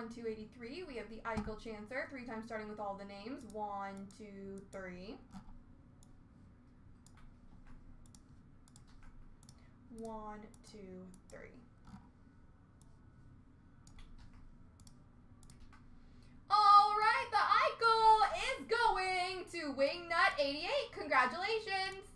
1, 283. We have the Eichel Chancer, three times starting with all the names. One, two, three. One, two, three. All right, the Eichel is going to Wingnut88. Congratulations.